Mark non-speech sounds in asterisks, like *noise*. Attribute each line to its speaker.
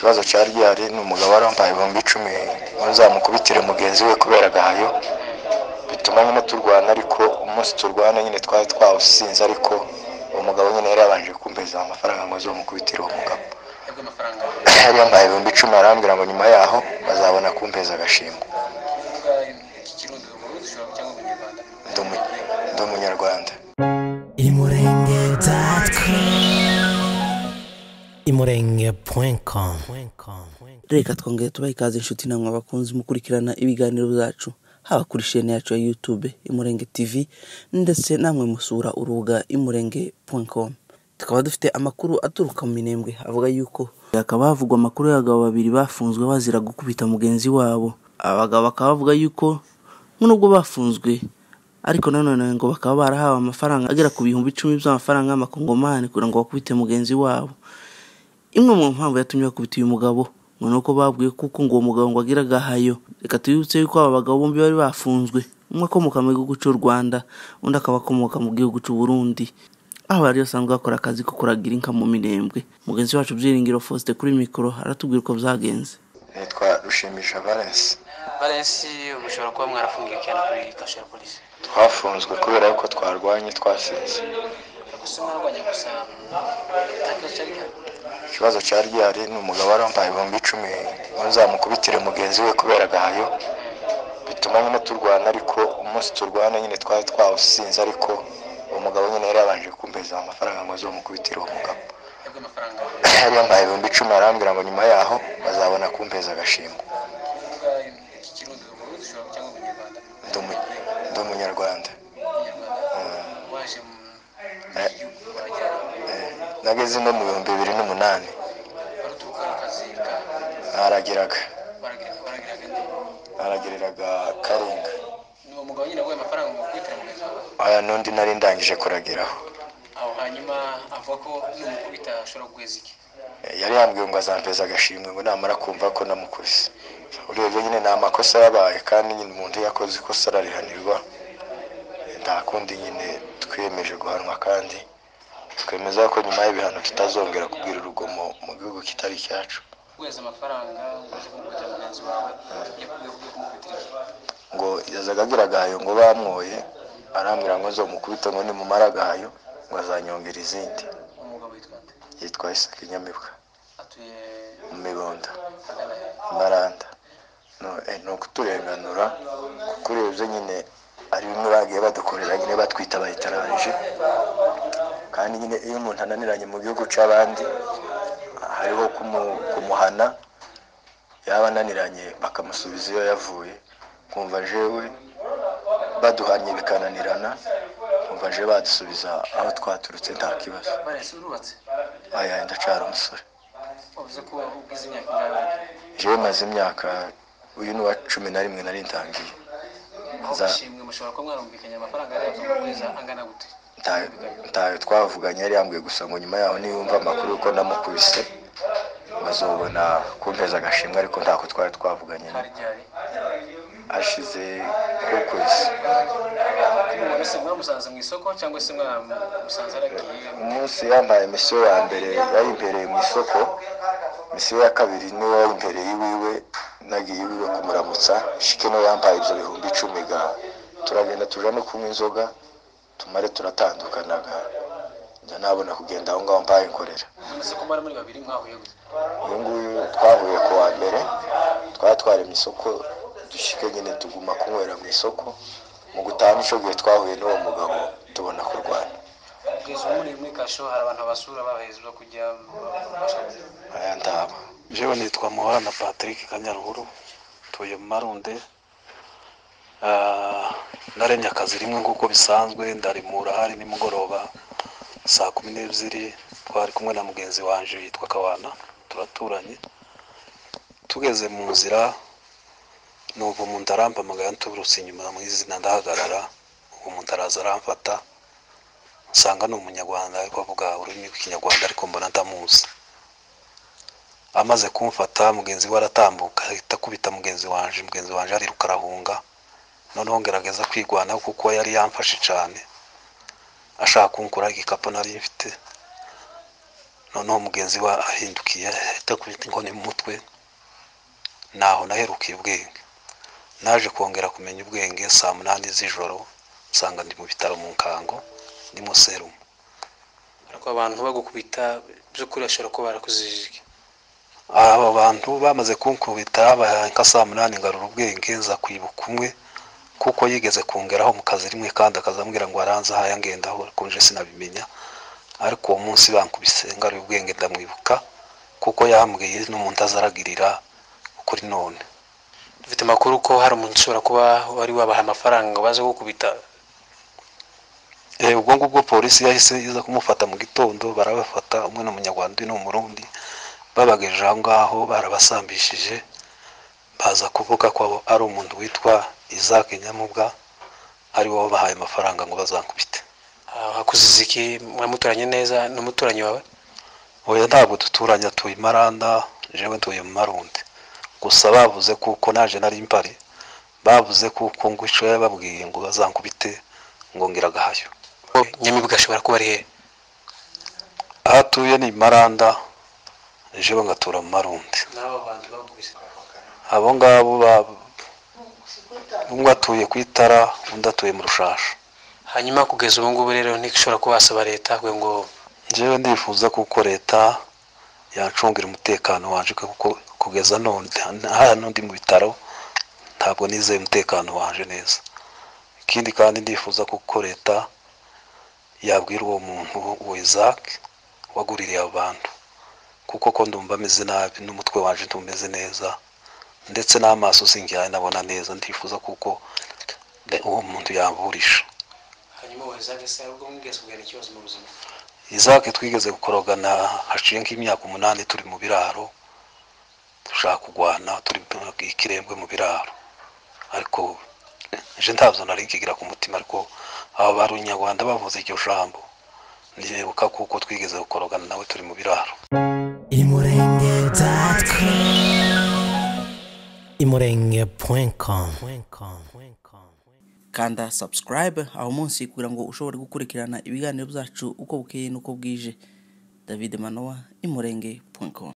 Speaker 1: ikibazo cyari gihari ni umugabo wari wambaye ibihumbi icumi uzamukubitire mugenzi we kubera agahayo. Bituma nyine turwana ariko umunsi turwana nyine twari twawusinze ariko uwo mugabo nyine yari yabanje kumpeza amafaranga ngo azamukubitire uwo mugabo. *clears throat* Yari yambaye ibihumbi icumi arambwira ngo nyuma yaho bazabona kumpeza agashimwe.
Speaker 2: imurenge.com
Speaker 3: reka twongere tubahe ikaze inshuti namwe abakunzi mukurikirana ibiganiro byacu haba kuri shene yacu ya youtube imurenge tv ndetse namwe musura urubuga imurenge.com tukaba dufite amakuru aturuka mu minembwe avuga yuko hakaba havugwa amakuru y'abagabo babiri bafunzwe bazira gukubita mugenzi wabo. Abagabo bakaba bavuga yuko nubwo bafunzwe ariko nanone ngo bakaba barahawe amafaranga agera ku bihumbi icumi by'amafaranga y'amakongomani kugira ngo bakubite mugenzi wabo. Imwe mu mpamvu yatumye bakubita uyu mugabo ngo ni uko babwiye kuko ngo uwo mugabo ngo agira agahayo reka tubibutse yuko aba bagabo bombi bari bafunzwe. Umwe akomoka mu gihugu cy'u rwanda undi akaba akomoka mu gihugu cy'u burundi. Aho bari basanzwe bakora akazi ko kuragira inka mu mirembwe mugenzi wacu byiringiro faustin kuri mikoro aratubwira uko byagenze.
Speaker 1: Nitwa rushimisha valence
Speaker 4: valensi mushobora kuba mwarafungiye icyana kuri kasho ya polisi
Speaker 1: twafunzwe kubera yuko twarwanye twasinze.
Speaker 4: Gusa mwarwanya gusa nta kibazo cyari gihari
Speaker 1: ikibazo cyari gihari ni umugabo wari ibihumbi icumi uzamukubitire mugenzi we kubera agahayo bituma nyine turwana ariko umunsi turwana nyine twari twawusinze ariko uwo mugabo nyine yari yabanje kumpeza amafaranga ngo azamukubitire uwo mugabo. *laughs* Yari yambaye ibihumbi icumi arambwira ngo nyuma yaho bazabona kumpeza agashimwe. Ndi umunyarwanda. Nageze no mu bihumbi bibiri n'umunani.
Speaker 4: Nde
Speaker 1: naragiriraga karinga. Aya n'undi nari ndangije kuragiraho
Speaker 4: aho hanyuma avuga ko numukubita ashobora kugweza iki?
Speaker 1: Yari yambwiye ngo azampeza agashimwe ngo namara kumva ko namukubise. Urebye nyine ni amakosa yabaye kandi nyine umuntu iyo akoze ikosa ararihanirwa. Nta kundi nyine twiyemeje guhanwa kandi twemeza ko nyuma y'ibihano tutazongera kubwira urugomo mu gihugu kitari icyacu.
Speaker 4: Ngo
Speaker 1: yazaga agira agahayo ngo bamwoye arambwira ngo nzomukubite ngo nimumara agahayo ngo azanyongera izindi. Yitwa isaka inyamibwa mu mibondo maranda no, eh, ni ukuturenganura kuko urebye nyine ari bimwe bagiye badukorera nyine batwita abayitaranje kandi nyine iyo umuntu ananiranye mu gihugu cy'abandi hariho kumu- kumuhana yaba ananiranye bakamusubiza iyo yavuye kumva jewe baduhanye bikananirana kumva je badusubiza aho twaturutse nta kibazo. Aya ndacara umusore. Jewe maze imyaka uyu ni uwa cumi na rimwe nari ntangiye ntayo twavuganye yari yambwiye gusa ngo nyuma yaho niyumva amakuru yuko namukubise bazobona kumpeza agashimwe ariko ntako twari twavuganye
Speaker 4: se mwamusanze aragiye?
Speaker 1: Umunsi yambaye misiyo ya mbere yayimpereye mu isoko misiyo ya kabiri niyo yayimpereye iwiwe nagiye iwiwe kumuramutsa. Shike yambaye ibyo bihumbi icumi ga turagenda tuja no kunywa inzoga. Tumare turatandukanaga. Njya nabona kugenda aho ngaho mbaye nkorera. Uyu nguyu twahuye ku wa mbere twari twari mu isoko dushike nyine tuguma kunywera mu isoko. Mu gutaha gihe twahuye n'uwo mugabo tubona kurwana.
Speaker 4: Kugeza ubu muri muri kasho hari abantu basura babaheza bashaka
Speaker 1: aya ndaba.
Speaker 5: Jewe nitwa muhorana patrick kanyaruguru tuye mu marunde Ah, naremye akazi rimwe nk'uko bisanzwe ndarimura hari nimugoroba saa kumi n'ebyiri twari kumwe na mugenzi wanje yitwa kawana turaturanye. Tugeze mu nzira nubu umuntu arampamagaye nturutse inyuma mu izina ndahagarara uwo muntu araza aramfata. Nsanga ni umunyarwanda ariko avuga ururimi rw'ikinyarwanda ariko mbona ndamuzi. Amaze kumfata mugenzi we aratambuka ahita akubita mugenzi wanje mugenzi wanje ariruka arahunga noneho ngerageza kwigwanaho kuko yari yamfashe cyane. Ashaka kunkura igikapu nari mfite. Noneho mugenzi we ahindukiye ahita akubita inkoni mu mutwe. Naho naherukiye ubwenge. Naje kongera kumenya ubwenge saa munani z'ijoro nsanga ndi mu bitaro mu nkango ndi mu serumu.
Speaker 4: Ariko abantu bagukubita by'ukuri bashobora kuba barakuzijije.
Speaker 5: Aba bantu bamaze kunkubita habaye nka saa munani ngarura ubwenge nza kwibuka umwe. Kuko yigeze kungeraho mu kazi rimwe kandi akazambwira ngo aranze ahaya ngendaho kunje sinabimenya. Ariko uwo munsi bankubise ngaruye ubwenge ndamwibuka kuko yambwiye n'umuntu azaragirira kuri none.
Speaker 4: Dufite amakuru ko hari umuntu ushobora kuba wari wabaha amafaranga ngo baze gukubita.
Speaker 5: Eh, ubwo ngubwo polisi yahise iza kumufata mu gitondo barabafata umwe ni umunyarwanda undi ni umurundi. Babagejeje aho ngaho barabasambishije. Baza kuvuga ko ari umuntu witwa Isaac Nyamubwa ari wo bahaye amafaranga ngo bazankubite.
Speaker 4: Ah, hakuziza iki mwamuturanye neza n'umuturanyi wawe?
Speaker 5: Oya ntabwo duturanye atuye i maranda jewe ntuye mu marundi. Gusa bavuze kuko naje nari mpari bavuze kuko ngo ico yababwiye ngo bazankubite ngo ngiragahayo.
Speaker 4: Nyamibwa ashobora kuba ari he?
Speaker 5: Aho atuye ni maranda jewe ngatura mu marundi.
Speaker 4: N'abo bantu bagukubise
Speaker 5: abo ngabo umwe atuye ku itara undi atuye mu rushasha.
Speaker 4: Hanyuma kugeza ubu ngubu rero ntishobora kuba wasaba leta kugira ngo
Speaker 5: njyewe ndifuza kuko leta yancungira umutekano wanje kuko kugeza none hano ndi mu bitaro ntabwo nizeye umutekano wanje neza. Ikindi kandi ndifuza kuko leta yabwira uwo muntu uwo Isaac waguririye abo bantu. Kuko ko ndumva ameze nabi n'umutwe wanje ntumeze neza ndetse n'amaso singiye nabona neza ndifuza kuko uwo muntu yavurisha
Speaker 4: hanyuma waheza se ahubwo mwigeze kugira ikibazo mu buzima?
Speaker 5: Isaac twigeze gukorogana haciye nk'imyaka umunani turi mu biraro dushaka kugwana turi ikirembwe mu biraro. Ariko je ntabyo nari nkigira ku mutima ariko aba barunyarwanda bavuze iryo jambo. Ndibuka kuko twigeze gukorogana nawe turi mu biraro.
Speaker 2: imurenge.com
Speaker 3: kanda subscribe aho munsi kugira ngo ushobore gukurikirana ibiganiro byacu uko bukeye n'uko bwije. David manowa imurenge.com